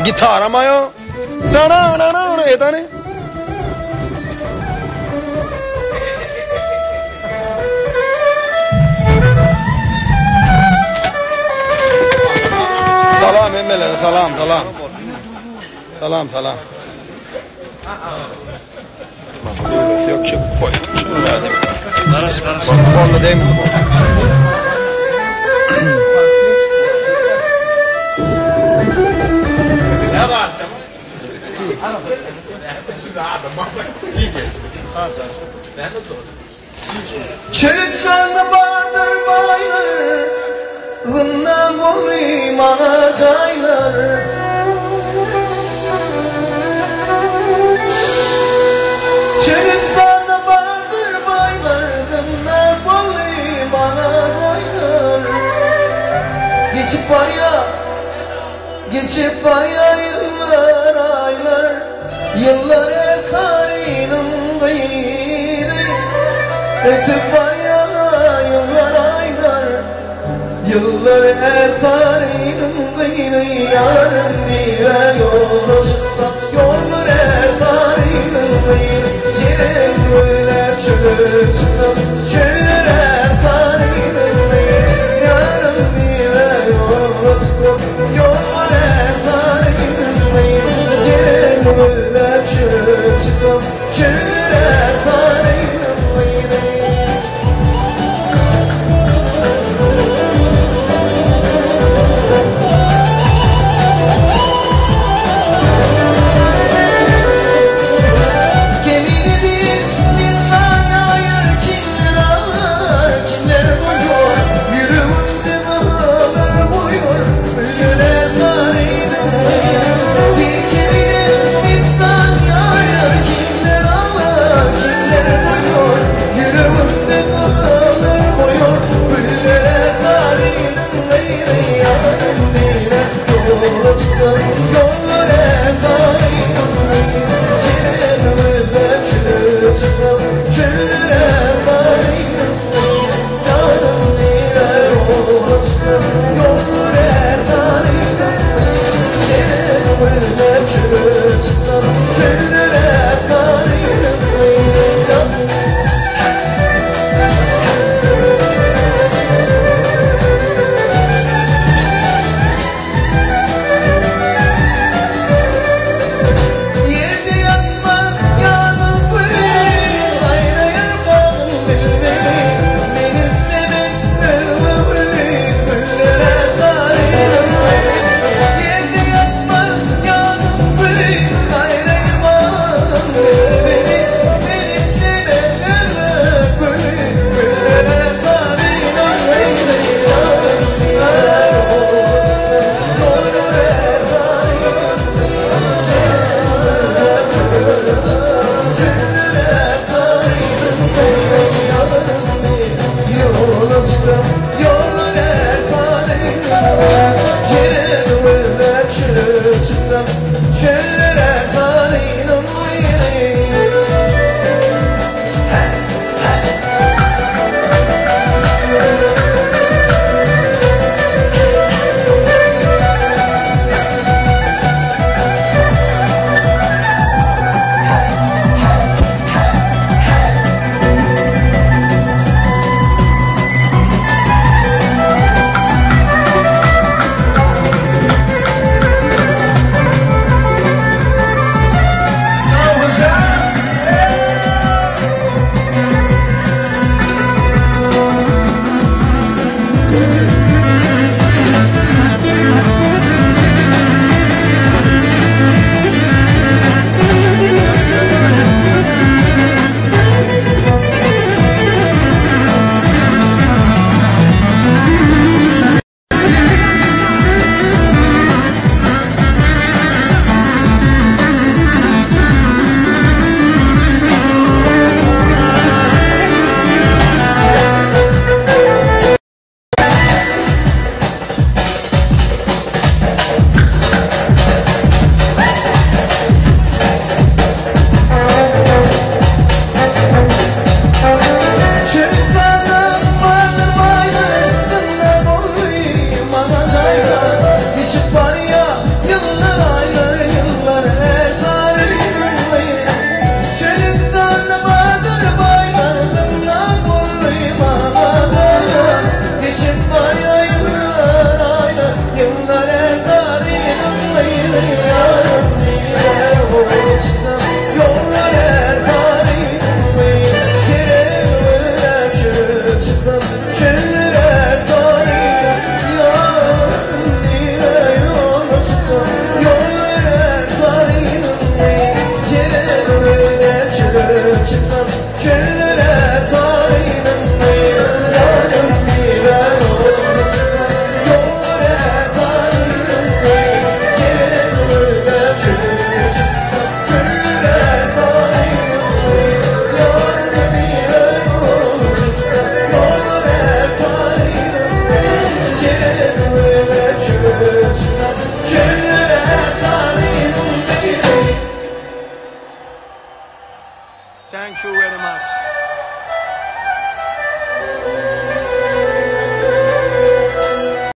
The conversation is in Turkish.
Gitarra Mayo. No, no, no, no, no, eta ne? Salam emmeler, salam, salam. Salam, salam. Öylesi yok ki koy. Şunu verdim. Karış karış. Onu değil mi? Çelik vardır baylar Zımna gurri mana caylar. Çelik vardır baylar Zımna gurri mana caylar. Geçip var ya Geçip var ya yıllar aylar Yıllar esarinin gayri. Geçip var ya yıllar aylar Yıllar esarinin gayri. Yarın diye yola çıksam Yollar esarinin gayri. Cilen böyle çölü çıksam çıktım Çöllere sarıydım Yarın diye yola çıktım, çöllere sarayım